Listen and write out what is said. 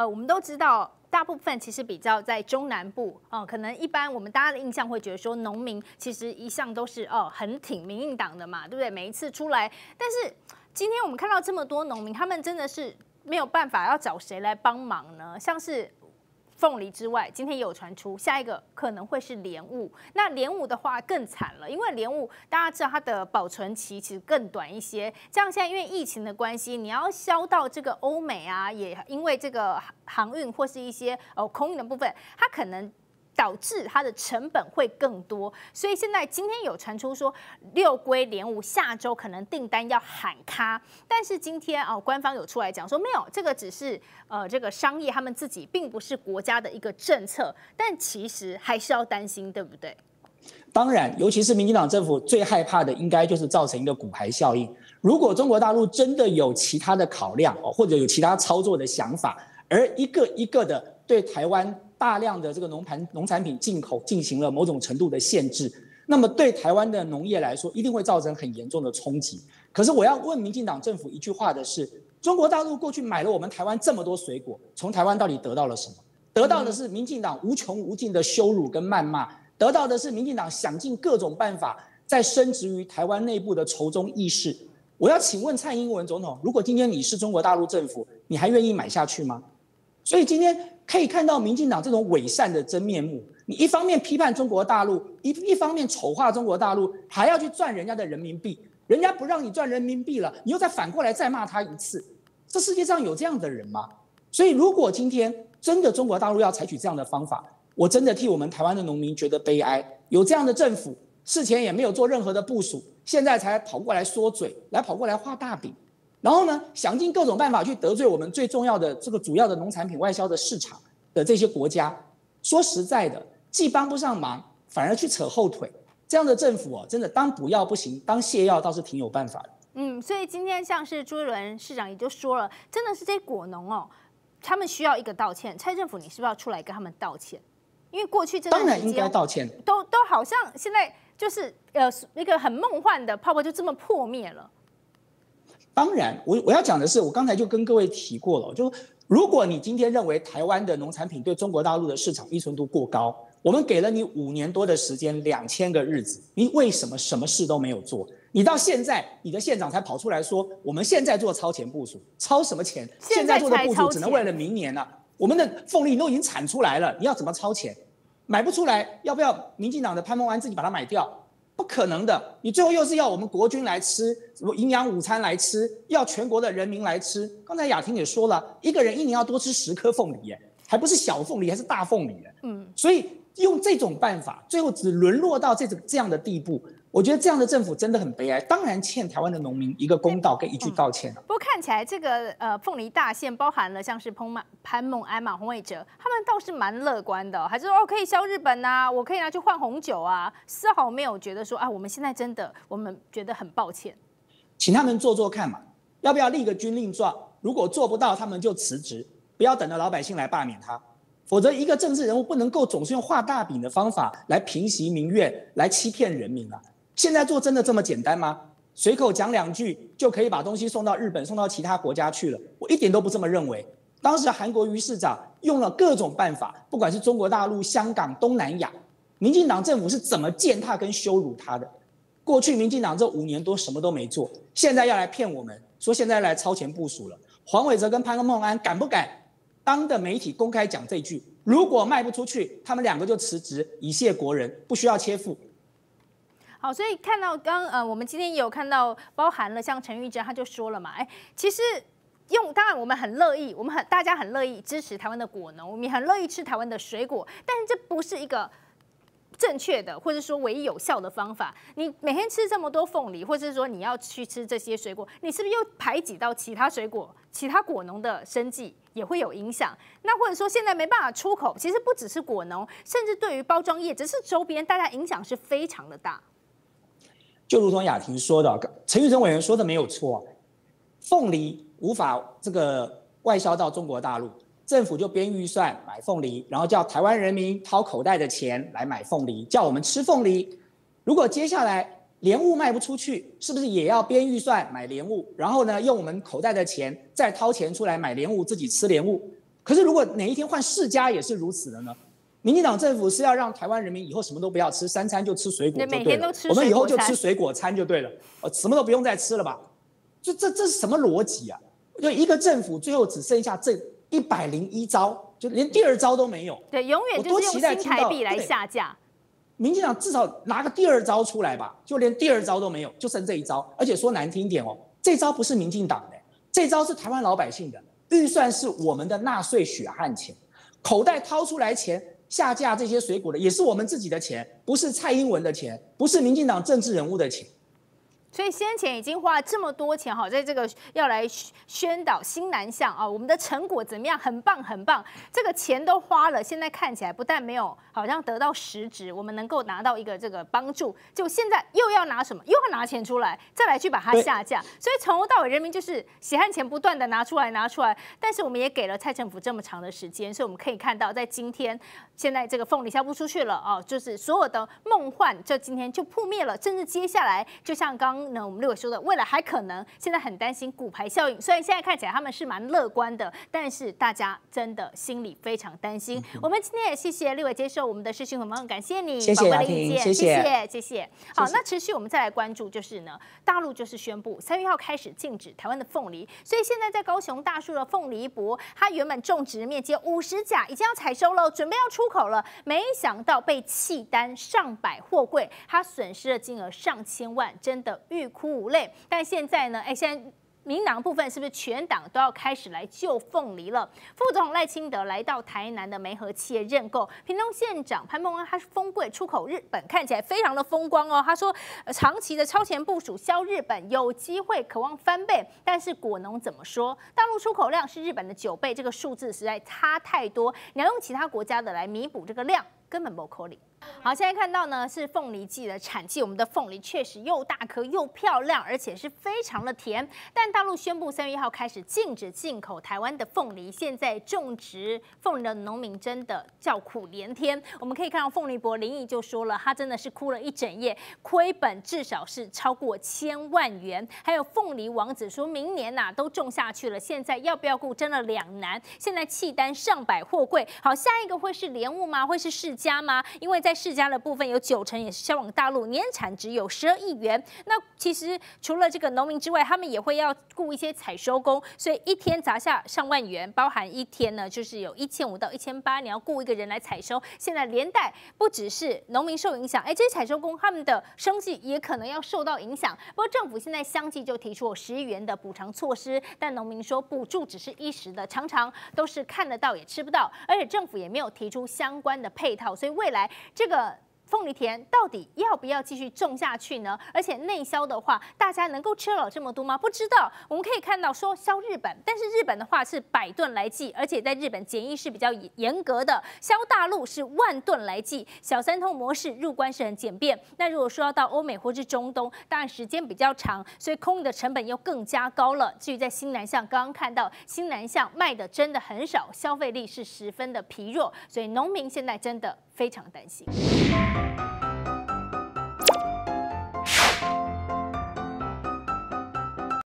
呃，我们都知道。大部分其实比较在中南部哦，可能一般我们大家的印象会觉得说，农民其实一向都是哦很挺民进党的嘛，对不对？每一次出来，但是今天我们看到这么多农民，他们真的是没有办法要找谁来帮忙呢？像是。凤梨之外，今天也有传出下一个可能会是莲雾。那莲雾的话更惨了，因为莲雾大家知道它的保存期其实更短一些。这样现在因为疫情的关系，你要销到这个欧美啊，也因为这个航运或是一些呃空运的部分，它可能。导致它的成本会更多，所以现在今天有传出说六龟连五下周可能订单要喊卡，但是今天哦官方有出来讲说没有，这个只是呃这个商业他们自己，并不是国家的一个政策，但其实还是要担心，对不对？当然，尤其是民进党政府最害怕的，应该就是造成一个骨牌效应。如果中国大陆真的有其他的考量，或者有其他操作的想法，而一个一个的对台湾。大量的这个农盘农产品进口进行了某种程度的限制，那么对台湾的农业来说，一定会造成很严重的冲击。可是我要问民进党政府一句话的是：中国大陆过去买了我们台湾这么多水果，从台湾到底得到了什么？得到的是民进党无穷无尽的羞辱跟谩骂，得到的是民进党想尽各种办法在升值于台湾内部的仇中意识。我要请问蔡英文总统，如果今天你是中国大陆政府，你还愿意买下去吗？所以今天。可以看到民进党这种伪善的真面目。你一方面批判中国大陆，一一方面丑化中国大陆，还要去赚人家的人民币。人家不让你赚人民币了，你又再反过来再骂他一次。这世界上有这样的人吗？所以，如果今天真的中国大陆要采取这样的方法，我真的替我们台湾的农民觉得悲哀。有这样的政府，事前也没有做任何的部署，现在才跑过来说嘴，来跑过来画大饼。然后呢，想尽各种办法去得罪我们最重要的这个主要的农产品外销的市场的这些国家。说实在的，既帮不上忙，反而去扯后腿，这样的政府哦，真的当补药不行，当泻药倒是挺有办法的。嗯，所以今天像是朱一伦市长也就说了，真的是这些果农哦，他们需要一个道歉。蔡政府，你是不是要出来跟他们道歉？因为过去这当然应该道歉，都都好像现在就是呃一个很梦幻的泡泡就这么破灭了。当然，我我要讲的是，我刚才就跟各位提过了，就如果你今天认为台湾的农产品对中国大陆的市场依存度过高，我们给了你五年多的时间，两千个日子，你为什么什么事都没有做？你到现在，你的县长才跑出来说，我们现在做超前部署，超什么钱？现在做的部署只能为了明年了。我们的凤梨都已经产出来了，你要怎么超前？买不出来，要不要民进党的潘孟安自己把它买掉？不可能的，你最后又是要我们国军来吃什么营养午餐来吃，要全国的人民来吃。刚才雅婷也说了，一个人一年要多吃十颗凤梨耶，还不是小凤梨，还是大凤梨嗯，所以用这种办法，最后只沦落到这种这样的地步。我觉得这样的政府真的很悲哀，当然欠台湾的农民一个公道跟一句道歉不过看起来这个呃凤梨大县包含了像是彭曼、潘孟安、马洪伟哲，他们倒是蛮乐观的，还是说哦可以销日本呐，我可以拿去换红酒啊，丝毫没有觉得说啊我们现在真的我们觉得很抱歉，请他们做做看嘛，要不要立个军令状？如果做不到，他们就辞职，不要等着老百姓来罢免他，否则一个政治人物不能够总是用画大饼的方法来平息民怨，来欺骗人民啊。现在做真的这么简单吗？随口讲两句就可以把东西送到日本、送到其他国家去了？我一点都不这么认为。当时韩国瑜市长用了各种办法，不管是中国大陆、香港、东南亚，民进党政府是怎么践踏跟羞辱他的？过去民进党这五年多什么都没做，现在要来骗我们，说现在来超前部署了。黄伟哲跟潘孟安敢不敢当的媒体公开讲这句？如果卖不出去，他们两个就辞职，以谢国人，不需要切腹。好，所以看到刚呃，我们今天也有看到，包含了像陈玉珍，他就说了嘛，哎，其实用当然我们很乐意，我们很大家很乐意支持台湾的果农，我们也很乐意吃台湾的水果，但是这不是一个正确的或者说唯一有效的方法。你每天吃这么多凤梨，或者是说你要去吃这些水果，你是不是又排挤到其他水果、其他果农的生计也会有影响？那或者说现在没办法出口，其实不只是果农，甚至对于包装业，只是周边大家影响是非常的大。就如同雅婷说的，陈玉珍委员说的没有错，凤梨无法这个外销到中国大陆，政府就编预算买凤梨，然后叫台湾人民掏口袋的钱来买凤梨，叫我们吃凤梨。如果接下来莲雾卖不出去，是不是也要编预算买莲雾，然后呢用我们口袋的钱再掏钱出来买莲雾，自己吃莲雾？可是如果哪一天换世家也是如此的呢？民进党政府是要让台湾人民以后什么都不要吃，三餐就吃水果就对了。我们以后就吃水果餐就对了，呃，什么都不用再吃了吧？就这这是什么逻辑啊？就一个政府最后只剩下这一百零一招，就连第二招都没有。对，永远就是用新台币来下架。民进党至少拿个第二招出来吧，就连第二招都没有，就剩这一招。而且说难听点哦，这招不是民进党的，这招是台湾老百姓的预算，是我们的纳税血汗钱，口袋掏出来钱。下架这些水果的也是我们自己的钱，不是蔡英文的钱，不是民进党政治人物的钱。所以先前已经花了这么多钱哈，在这个要来宣导新南向啊，我们的成果怎么样？很棒很棒，这个钱都花了，现在看起来不但没有好像得到实质，我们能够拿到一个这个帮助，就现在又要拿什么？又要拿钱出来，再来去把它下架。所以从头到尾，人民就是血汗钱不断的拿出来拿出来。但是我们也给了蔡政府这么长的时间，所以我们可以看到，在今天现在这个凤梨销不出去了啊，就是所有的梦幻，就今天就破灭了。甚至接下来，就像刚。那我们六伟说的，未来还可能，现在很担心骨牌效应。虽然现在看起来他们是蛮乐观的，但是大家真的心里非常担心。我们今天也谢谢六伟接受我们的视讯访问，感谢你宝贵的意见，谢谢谢谢。好，那持续我们再来关注，就是呢，大陆就是宣布三月号开始禁止台湾的凤梨，所以现在在高雄大树的凤梨博，它原本种植面积五十甲，已经要采收了，准备要出口了，没想到被弃单上百货柜，它损失的金额上千万，真的。欲哭无泪，但现在呢？哎，现在民党部分是不是全党都要开始来救凤梨了？副总赖清德来到台南的梅河企业认购，屏东县长潘孟安他是丰贵出口日本，看起来非常的风光哦。他说，长期的超前部署销日本，有机会渴望翻倍。但是果农怎么说？大陆出口量是日本的九倍，这个数字实在差太多。你要用其他国家的来弥补这个量，根本不可能。好，现在看到呢是凤梨季的产季，我们的凤梨确实又大颗又漂亮，而且是非常的甜。但大陆宣布三月一号开始禁止进口台湾的凤梨，现在种植凤梨的农民真的叫苦连天。我们可以看到凤梨伯林毅就说了，他真的是哭了一整夜，亏本至少是超过千万元。还有凤梨王子说明年呐都种下去了，现在要不要顾真的两难。现在契单上百货柜，好，下一个会是莲雾吗？会是世家吗？因为在在世家的部分有九成也是销往大陆，年产值有十二亿元。那其实除了这个农民之外，他们也会要雇一些采收工，所以一天砸下上万元，包含一天呢就是有一千五到一千八，你要雇一个人来采收。现在连带不只是农民受影响，哎，这些采收工他们的生计也可能要受到影响。不过政府现在相继就提出十亿元的补偿措施，但农民说补助只是一时的，常常都是看得到也吃不到，而且政府也没有提出相关的配套，所以未来。这个。凤梨田到底要不要继续种下去呢？而且内销的话，大家能够吃了这么多吗？不知道。我们可以看到说销日本，但是日本的话是百吨来计，而且在日本检疫是比较严格的。销大陆是万吨来计，小三通模式入关是很简便。那如果说要到欧美或是中东，当然时间比较长，所以空运的成本又更加高了。至于在新南向，刚刚看到新南向卖的真的很少，消费力是十分的疲弱，所以农民现在真的。非常担心。